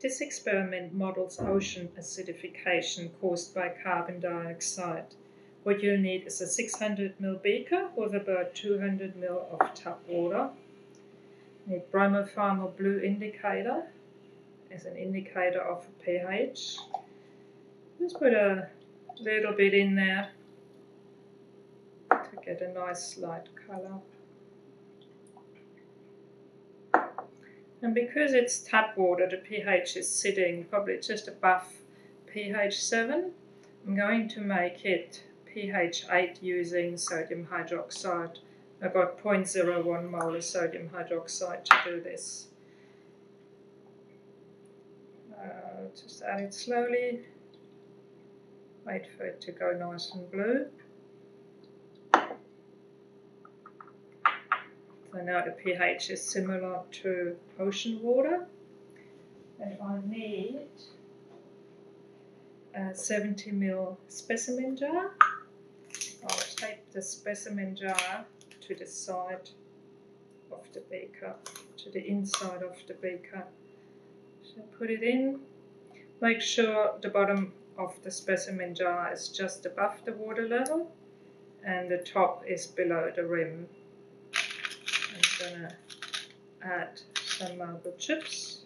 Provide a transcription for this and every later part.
This experiment models ocean acidification caused by carbon dioxide. What you'll need is a 600 ml beaker with about 200 ml of tap water. You need bromothymol blue indicator as an indicator of pH. Just put a little bit in there to get a nice light color. And because it's tap water, the pH is sitting probably just above pH 7. I'm going to make it pH 8 using sodium hydroxide. I've got 0.01 molar sodium hydroxide to do this. Uh, just add it slowly. Wait for it to go nice and blue. So now the pH is similar to ocean water. And I need a 70 ml specimen jar. I'll take the specimen jar to the side of the beaker, to the inside of the beaker. So put it in. Make sure the bottom of the specimen jar is just above the water level and the top is below the rim gonna add some marble chips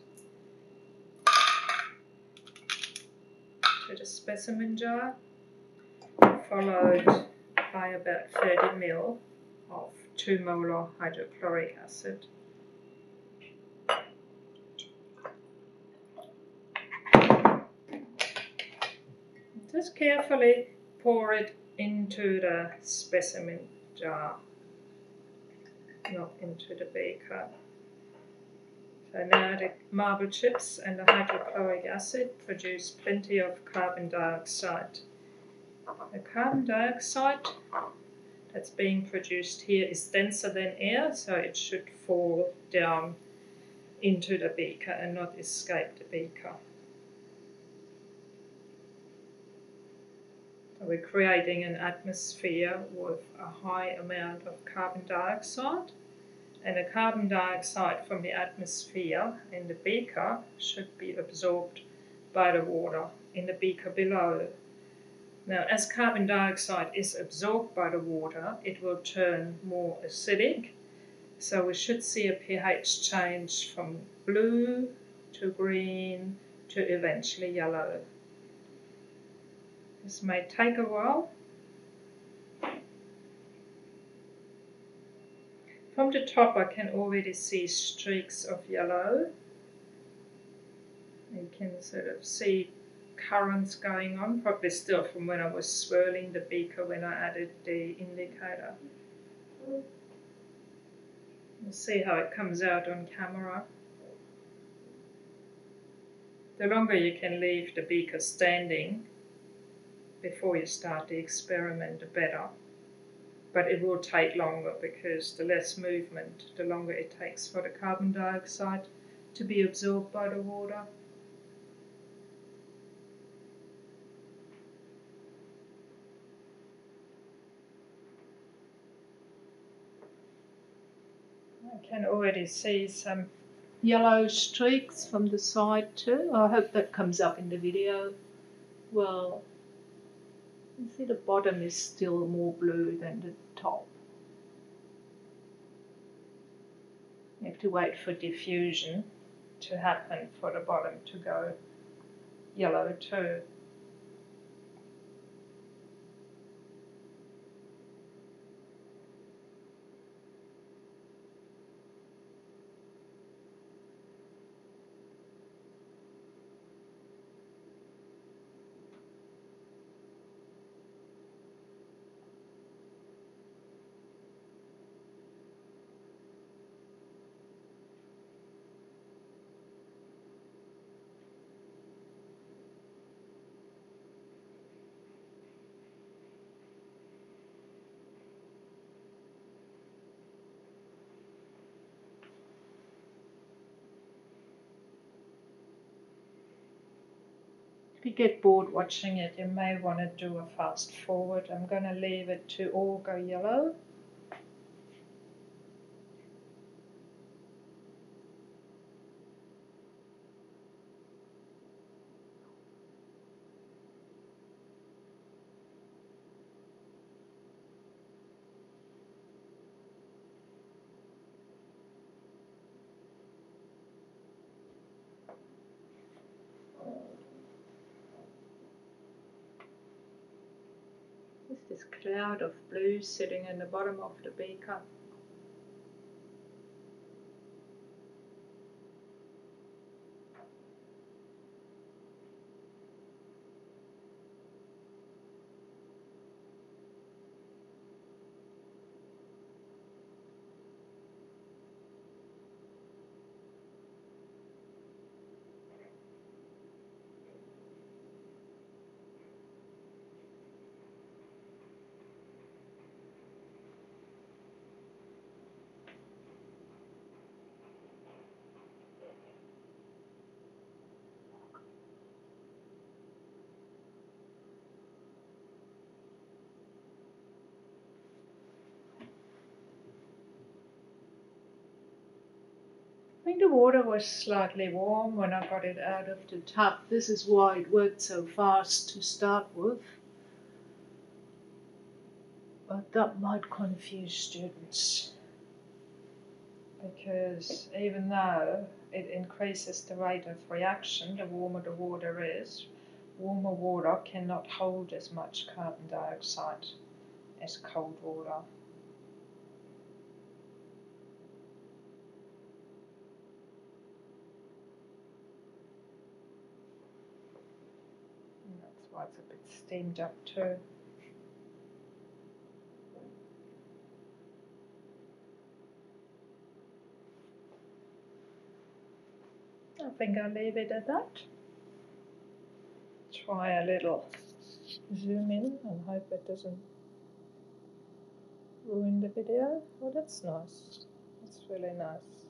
to the specimen jar, followed by about 30 ml of 2 molar hydrochloric acid. Just carefully pour it into the specimen jar not into the beaker. So now the marble chips and the hydrochloric acid produce plenty of carbon dioxide. The carbon dioxide that's being produced here is denser than air, so it should fall down into the beaker and not escape the beaker. We're creating an atmosphere with a high amount of carbon dioxide and the carbon dioxide from the atmosphere in the beaker should be absorbed by the water in the beaker below. Now, as carbon dioxide is absorbed by the water, it will turn more acidic. So we should see a pH change from blue to green to eventually yellow. This may take a while, From the top I can already see streaks of yellow. You can sort of see currents going on, probably still from when I was swirling the beaker when I added the indicator. We'll see how it comes out on camera. The longer you can leave the beaker standing before you start the experiment, the better but it will take longer because the less movement, the longer it takes for the carbon dioxide to be absorbed by the water. I can already see some yellow streaks from the side too. I hope that comes up in the video. Well, you see the bottom is still more blue than the top. You have to wait for diffusion to happen for the bottom to go yellow too. If you get bored watching it, you may want to do a fast forward. I'm going to leave it to all go yellow. This cloud of blue sitting in the bottom of the beaker. Think the water was slightly warm when I got it out of the tub. This is why it worked so fast to start with. But that might confuse students. Because even though it increases the rate of reaction, the warmer the water is, warmer water cannot hold as much carbon dioxide as cold water. It's a bit steamed up too. I think I'll leave it at that. Try a little zoom in and hope it doesn't ruin the video. Oh, that's nice. That's really nice.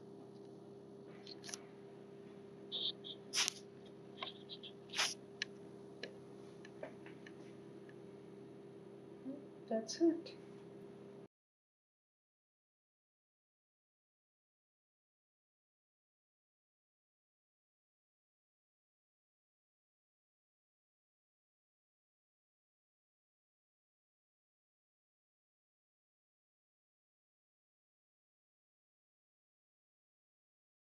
That's it.